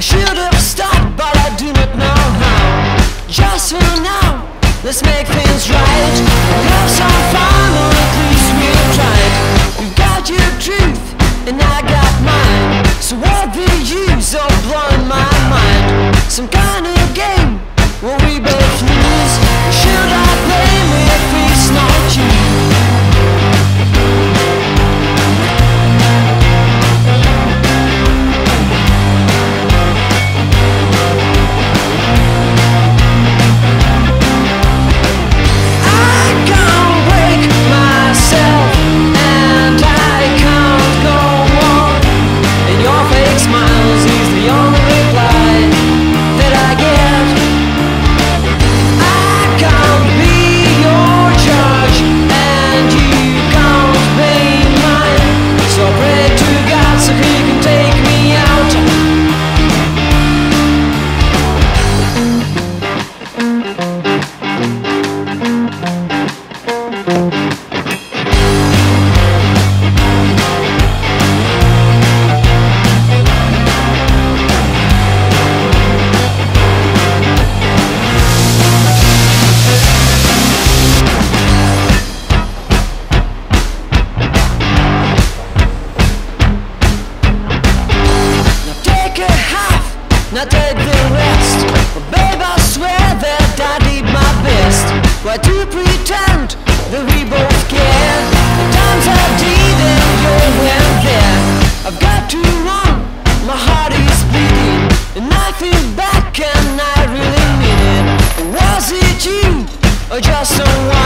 Should have stopped, but I do not know how. Just for now, let's make things right. Have some fun, or at least we've tried. You've got your truth, and I got mine. So what the use of blowing my mind? Some kind of game where we both lose. Should I just a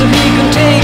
so he contained.